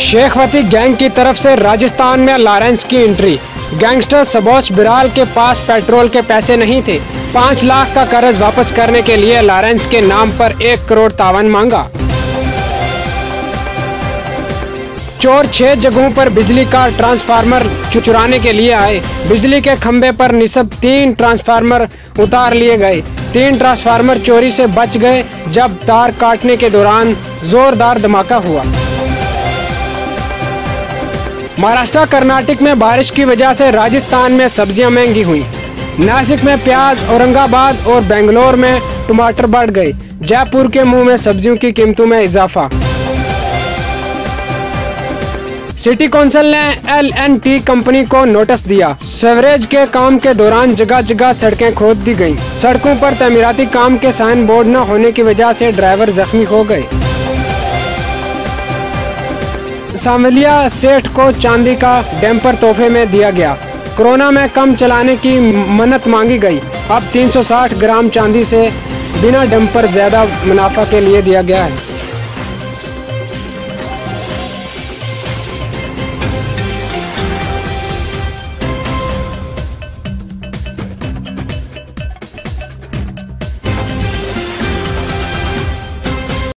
शेखवती gang की तरफ़ से राजस्थान में लॉरेंस की एंट्री। गैंगस्टर सबोश बिराल के पास पेट्रोल के पैसे नहीं थे। पाँच लाख का कर्ज वापस करने के लिए लॉरेंस के नाम पर एक करोड़ तावन मांगा। चोर छह जगहों पर बिजली का ट्रांसफार्मर चुराने के लिए आए। बिजली के खंभे पर निसब तीन ट्रांसफार्मर उतार लिए गए। तीन ट्रांसफार्मर चोरी से बच गए जब तार काटने के दौरान जोरदार धमाका हुआ। महाराष्ट्र, कर्नाटक में बारिश की वजह से राजस्थान में सब्ज़ियाँ महँगी हुई। नासिक में प्याज, औरंगाबाद और बेंगलोर में टमाटर बढ़ गए। जयपुर के मुँह में सब्जियों की कीमतों में इजाफा। सिटी काउंसिल ने एल एन टी कंपनी को नोटिस दिया। सेवरेज के काम के दौरान जगह जगह सड़कें खोद दी गई सड़कों पर तमीराती काम के साइन बोर्ड न होने की वजह से ड्राइवर जख्मी हो गए। सामलिया सेठ को चांदी का डैम्पर तोहफे में दिया गया। कोरोना में कम चलाने की मन्नत मांगी गई। अब 360 ग्राम चांदी से बिना डंपर ज़्यादा मुनाफा के लिए दिया गया है।